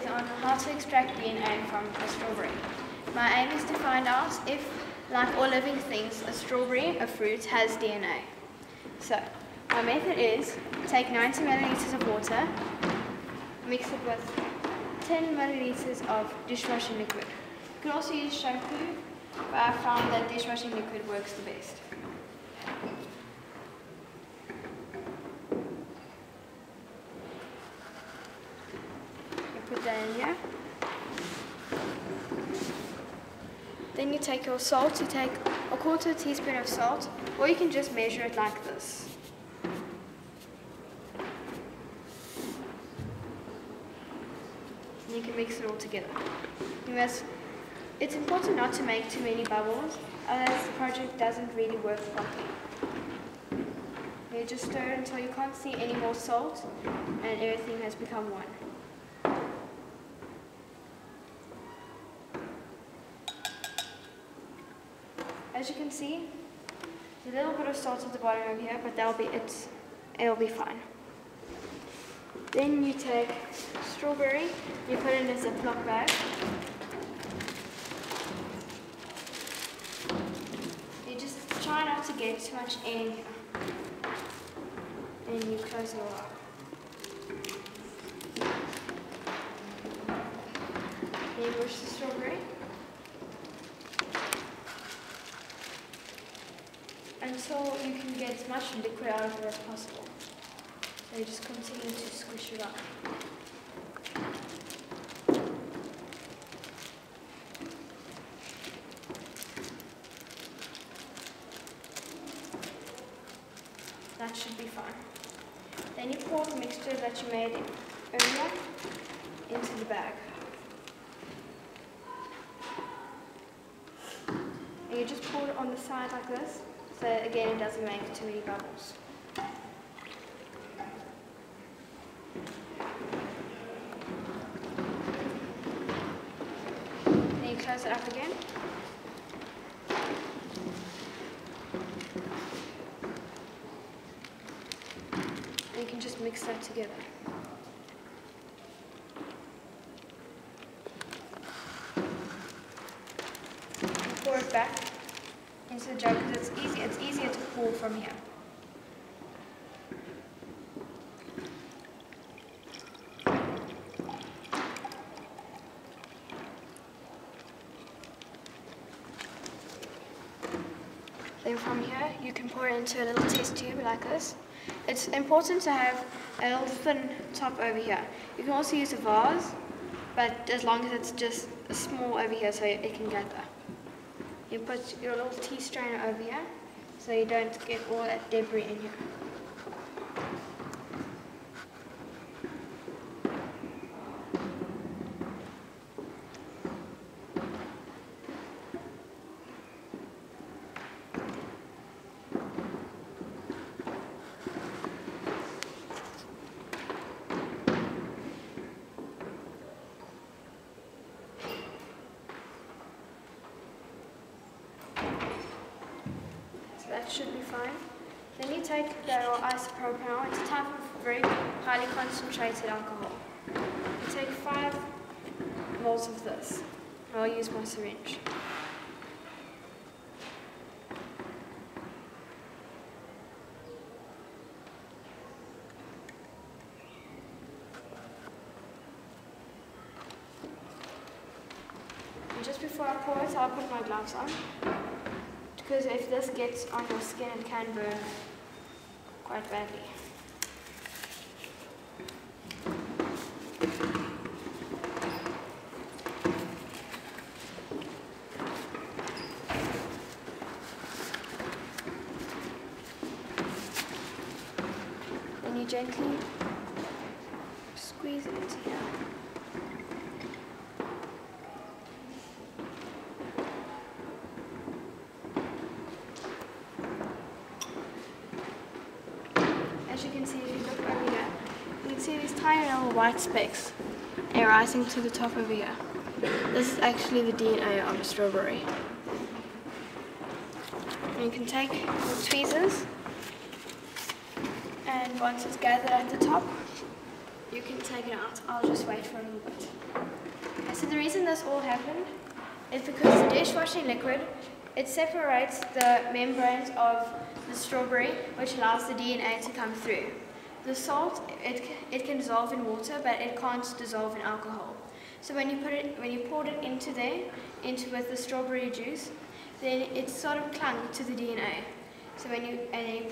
is on how to extract DNA from a strawberry. My aim is to find out if, like all living things, a strawberry, a fruit, has DNA. So, my method is take 90 milliliters of water, mix it with 10 milliliters of dishwashing liquid. You can also use shampoo, but I found that dishwashing liquid works the best. You put that Then you take your salt, you take a quarter teaspoon of salt, or you can just measure it like this. And you can mix it all together. You must, it's important not to make too many bubbles, otherwise the project doesn't really work properly. You just stir until you can't see any more salt and everything has become one. As you can see, a little bit of salt at the bottom of here, but that'll be it. It'll be fine. Then you take strawberry, you put it in a Ziploc bag. You just try not to get too much air. And you close it all up. Then you push the strawberry. Until you can get as much liquid out of it as possible. So you just continue to squish it up. That should be fine. Then you pour the mixture that you made earlier into the bag. And you just pour it on the side like this, so again it doesn't make too many bubbles. Then you close it up again. And you can just mix that together. Pour it back into the jug because it's easy. It's easier to pour from here. Then from here, you can pour it into a little test tube like this. It's important to have a little thin top over here. You can also use a vase, but as long as it's just small over here so it can gather. You put your little tea strainer over here so you don't get all that debris in here. Should be fine. Then you take the isopropyl, It's a type of very highly concentrated alcohol. You take five moles of this. I'll use my syringe. And just before I pour it, I'll put my gloves on. Because if this gets on your skin, it can burn quite badly. Then you gently squeeze it into here. As you can see, if you look over here, you can see these tiny little white specks arising to the top over here. This is actually the DNA of a strawberry. And you can take the tweezers, and once it's gathered at the top, you can take it out. I'll just wait for a little bit. So the reason this all happened is because the dishwashing liquid, it separates the membranes of the strawberry, which allows the DNA to come through. The salt, it, it can dissolve in water, but it can't dissolve in alcohol. So when you put it, when you poured it into there, into with the strawberry juice, then it sort of clung to the DNA. So when you, and then you